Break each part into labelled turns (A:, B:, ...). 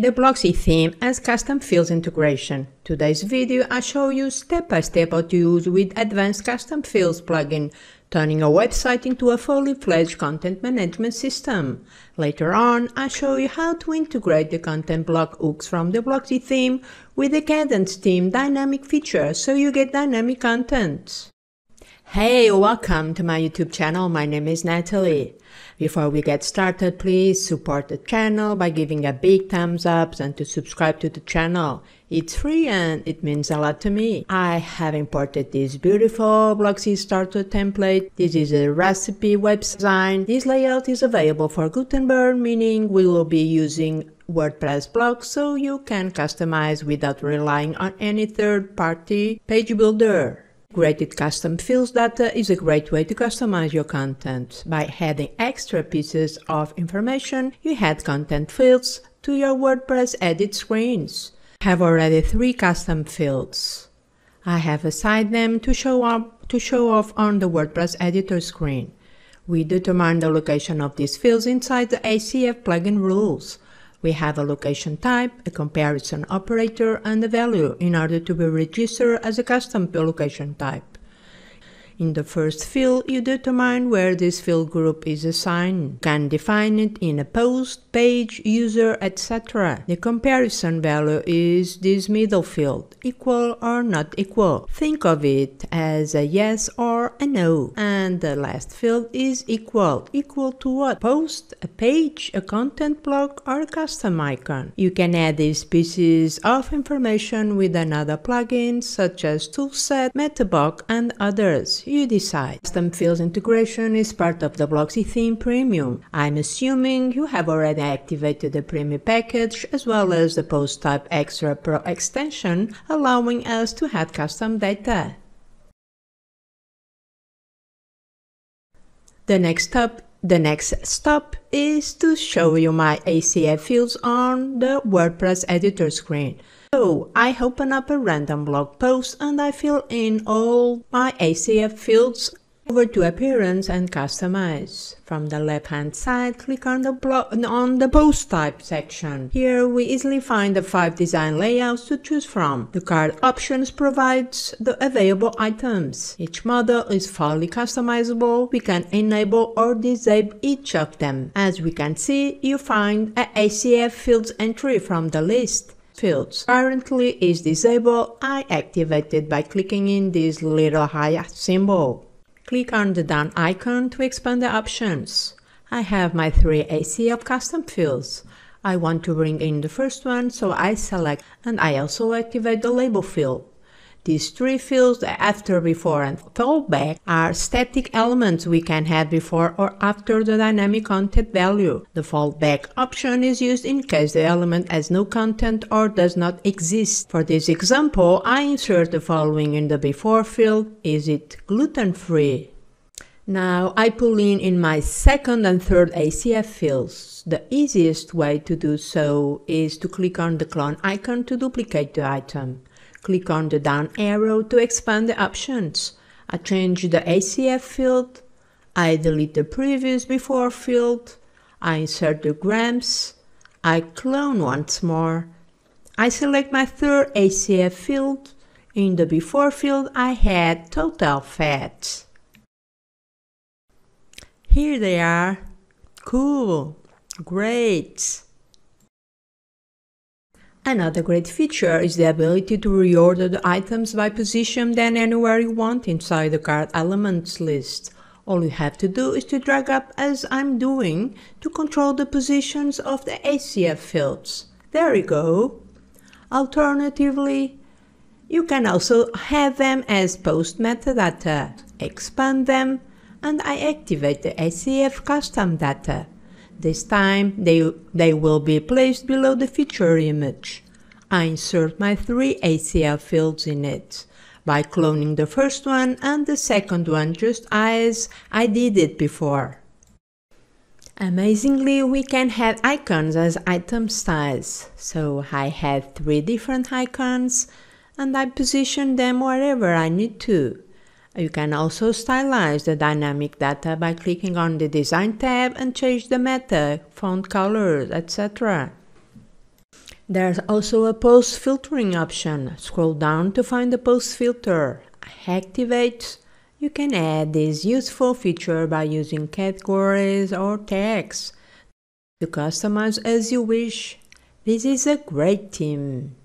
A: The Blocksy theme as custom fields integration. Today's video I show you step by step how to use with Advanced Custom Fields plugin, turning a website into a fully fledged content management system. Later on, I show you how to integrate the content block hooks from the Blocksy theme with the Kadence theme dynamic feature so you get dynamic content. Hey, welcome to my YouTube channel. My name is Natalie. Before we get started, please support the channel by giving a big thumbs up and to subscribe to the channel. It's free and it means a lot to me. I have imported this beautiful Blocksy starter template. This is a recipe web design. This layout is available for Gutenberg, meaning we will be using WordPress blocks so you can customize without relying on any third-party page builder. Created custom fields data uh, is a great way to customize your content. By adding extra pieces of information, you add content fields to your WordPress edit screens. I have already three custom fields. I have assigned them to show up to show off on the WordPress editor screen. We determine the location of these fields inside the ACF plugin rules. We have a location type, a comparison operator, and a value in order to be registered as a custom location type. In the first field, you determine where this field group is assigned. You can define it in a post, page, user, etc. The comparison value is this middle field, equal or not equal. Think of it as a yes or a no. And the last field is equal. Equal to what? Post, a page, a content block, or a custom icon. You can add these pieces of information with another plugin such as Toolset, Metabox, and others you decide. Custom Fields integration is part of the Blocksy Theme Premium. I'm assuming you have already activated the Premium package as well as the Post Type Extra Pro extension, allowing us to add custom data. The next step the next step is to show you my ACF fields on the WordPress editor screen. So I open up a random blog post and I fill in all my ACF fields over to Appearance and Customize. From the left hand side, click on the, blog, on the Post Type section. Here we easily find the five design layouts to choose from. The card options provides the available items. Each model is fully customizable. We can enable or disable each of them. As we can see, you find a ACF fields entry from the list fields. Currently is disabled, I activate it by clicking in this little eye symbol. Click on the down icon to expand the options. I have my three ACF custom fields. I want to bring in the first one, so I select and I also activate the label field. These three fields, after, before, and fallback, are static elements we can add before or after the dynamic content value. The fallback option is used in case the element has no content or does not exist. For this example, I insert the following in the before field. Is it gluten-free? Now I pull in in my second and third ACF fields. The easiest way to do so is to click on the clone icon to duplicate the item. Click on the down arrow to expand the options. I change the ACF field. I delete the previous before field. I insert the grams. I clone once more. I select my third ACF field. In the before field, I had total fats. Here they are. Cool. Great. Another great feature is the ability to reorder the items by position them anywhere you want inside the card elements list. All you have to do is to drag up as I'm doing to control the positions of the ACF fields. There you go. Alternatively, you can also have them as post metadata, expand them, and I activate the ACF custom data. This time they, they will be placed below the feature image. I insert my three ACF fields in it by cloning the first one and the second one just as I did it before. Amazingly, we can have icons as item styles. So I have three different icons and I position them wherever I need to. You can also stylize the dynamic data by clicking on the Design tab and change the meta, font colors, etc. There's also a post filtering option. Scroll down to find the post filter. Activate. You can add this useful feature by using categories or tags to customize as you wish. This is a great theme.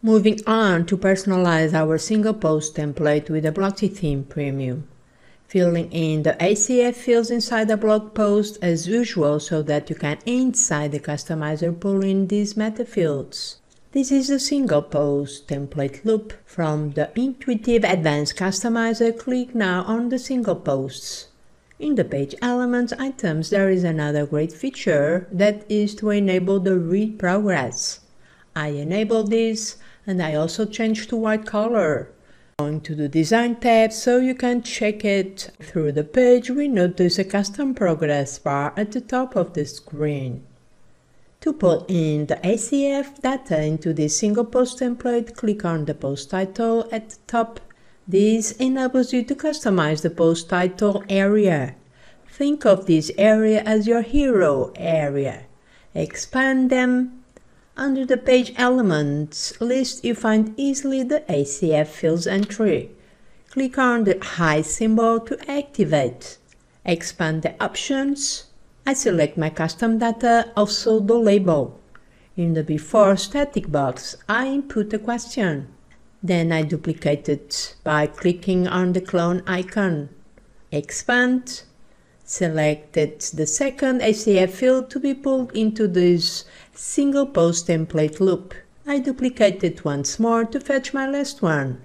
A: Moving on to personalize our single post template with the Blocksy theme premium. Filling in the ACF fields inside the blog post as usual so that you can inside the customizer pull in these meta fields. This is the single post template loop from the intuitive advanced customizer. Click now on the single posts. In the page elements items there is another great feature that is to enable the read progress. I enable this and I also changed to white color. Going to the design tab so you can check it through the page we notice a custom progress bar at the top of the screen. To put in the ACF data into this single post template, click on the post title at the top. This enables you to customize the post title area. Think of this area as your hero area. Expand them under the page elements list, you find easily the ACF fields entry. Click on the high symbol to activate. Expand the options. I select my custom data, also the label. In the before static box, I input a question. Then I duplicate it by clicking on the clone icon. Expand selected the second ACF field to be pulled into this single post template loop. I duplicate it once more to fetch my last one.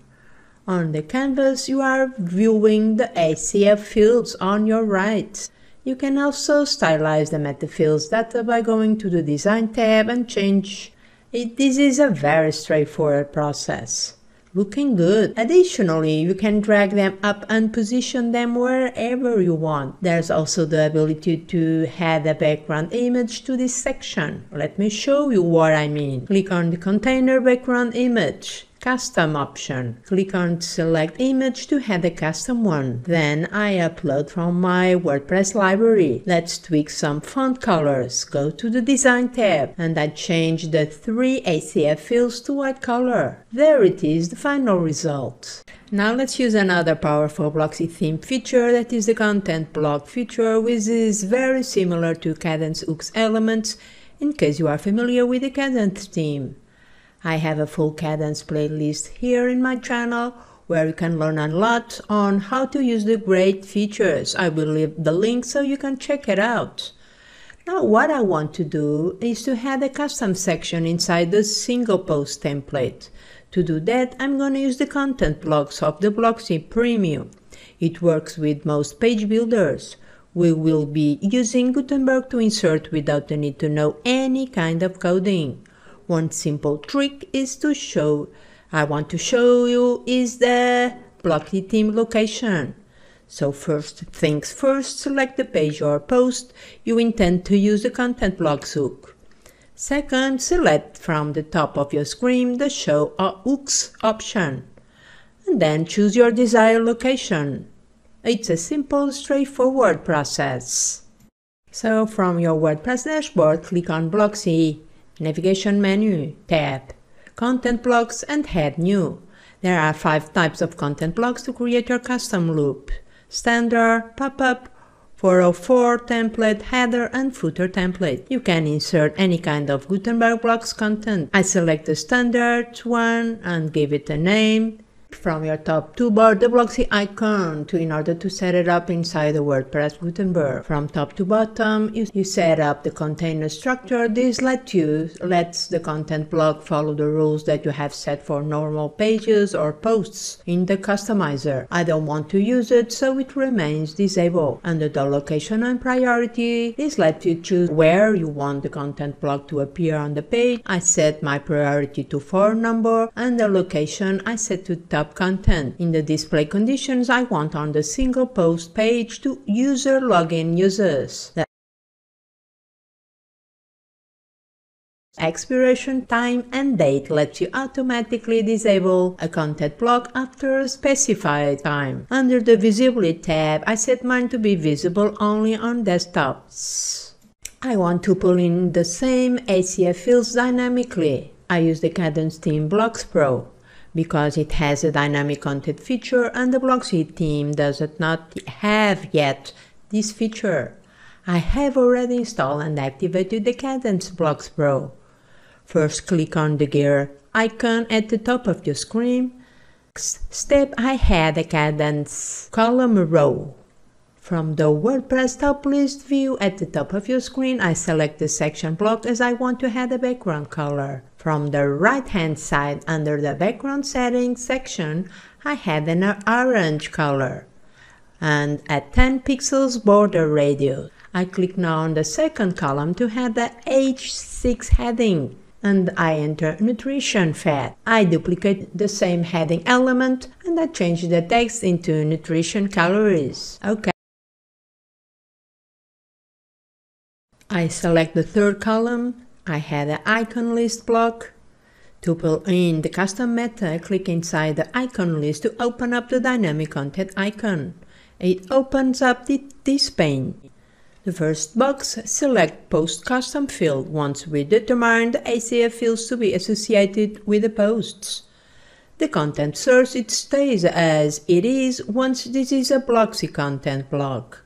A: On the canvas you are viewing the ACF fields on your right. You can also stylize the meta fields data by going to the design tab and change it. This is a very straightforward process looking good. Additionally, you can drag them up and position them wherever you want. There's also the ability to add a background image to this section. Let me show you what I mean. Click on the container background image custom option. Click on select image to add a custom one. Then I upload from my WordPress library. Let's tweak some font colors. Go to the design tab and I change the three ACF fields to white color. There it is, the final result. Now let's use another powerful Blocksy theme feature that is the content block feature which is very similar to Kadence Hooks elements in case you are familiar with the Kadence theme. I have a full Kadence playlist here in my channel where you can learn a lot on how to use the great features. I will leave the link so you can check it out. Now what I want to do is to add a custom section inside the single post template. To do that, I'm going to use the content blocks of the Blocksy Premium. It works with most page builders. We will be using Gutenberg to insert without the need to know any kind of coding. One simple trick is to show, I want to show you is the Blocksy theme location. So first things first, select the page or post you intend to use the content blocks hook. Second, select from the top of your screen the Show Hooks option. And then choose your desired location. It's a simple, straightforward process. So from your WordPress dashboard, click on Blocksy Navigation menu, tab, Content blocks and Add New. There are five types of content blocks to create your custom loop. Standard, pop-up, 404 template, header and footer template. You can insert any kind of Gutenberg blocks content. I select the standard one and give it a name from your top toolbar the Blocksy icon to in order to set it up inside the WordPress Gutenberg. From top to bottom, you, you set up the container structure. This lets you lets the content block follow the rules that you have set for normal pages or posts in the customizer. I don't want to use it, so it remains disabled. Under the location and priority, this lets you choose where you want the content block to appear on the page. I set my priority to phone number and the location I set to top content. In the display conditions, I want on the single post page to user login users. The expiration time and date lets you automatically disable a content block after a specified time. Under the visibility tab, I set mine to be visible only on desktops. I want to pull in the same ACF fields dynamically. I use the Kadence Theme Blocks Pro because it has a dynamic content feature and the Blocksy theme does not have yet this feature. I have already installed and activated the Kadence Blocks Pro. First click on the gear icon at the top of your screen. Next step I had a Kadence column row. From the WordPress top list view at the top of your screen, I select the section block as I want to add a background color. From the right hand side under the background settings section, I had an orange color and at 10 pixels border radius. I click now on the second column to add the H6 heading and I enter nutrition fat. I duplicate the same heading element and I change the text into nutrition calories. Okay. I select the third column, I have the icon list block. To pull in the custom meta, click inside the icon list to open up the dynamic content icon. It opens up the, this pane. The first box, select Post Custom Field once we determine the ACF fields to be associated with the posts. The content source it stays as it is once this is a Blocksy content block.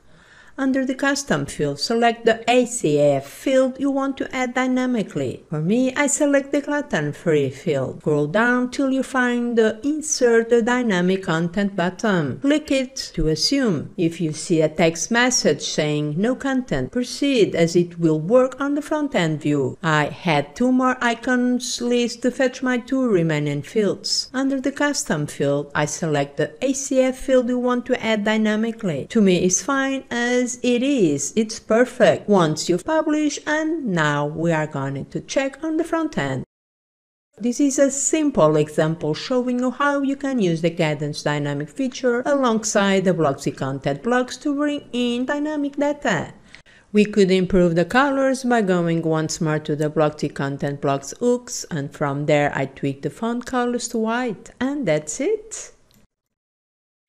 A: Under the custom field, select the ACF field you want to add dynamically. For me, I select the gluten-free field. Scroll down till you find the Insert the Dynamic Content button. Click it to assume. If you see a text message saying no content, proceed as it will work on the front-end view. I had two more icons list to fetch my two remaining fields. Under the custom field, I select the ACF field you want to add dynamically. To me, it's fine as it is. It's perfect once you've published and now we are going to check on the front end. This is a simple example showing you how you can use the Kadence Dynamic feature alongside the Blocksy content blocks to bring in dynamic data. We could improve the colors by going once more to the Blocksy content blocks hooks and from there I tweak the font colors to white and that's it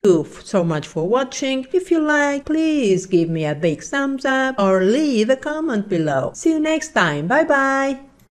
A: you so much for watching. If you like, please give me a big thumbs up or leave a comment below. See you next time. Bye bye.